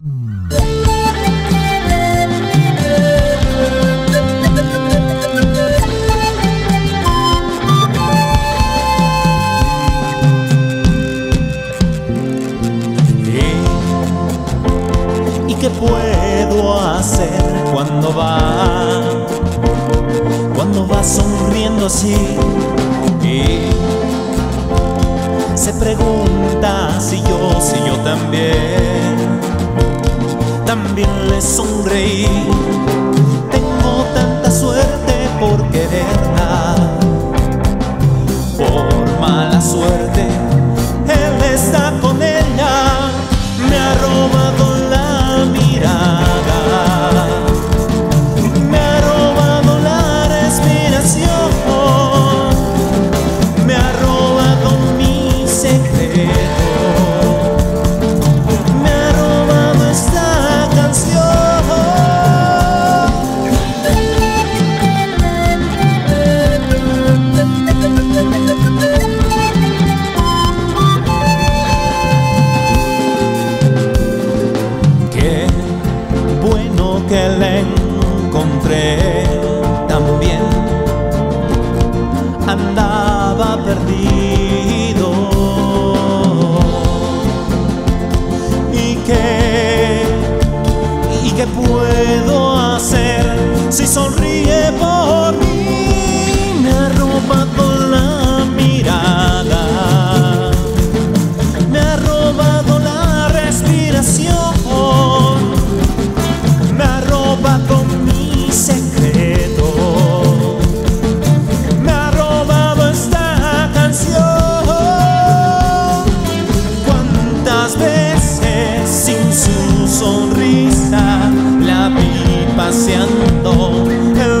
¿Y qué puedo hacer cuando va? Cuando va sonriendo así y se pregunta si yo, si yo también, le sonreí. Tengo tanta suerte por quererla, por mala suerte, también. Andaba perdido. ¿Y qué? ¿Y qué puedo hacer si sonríe por mí? Me ha robado la mirada me ha robado la respiración, paseando.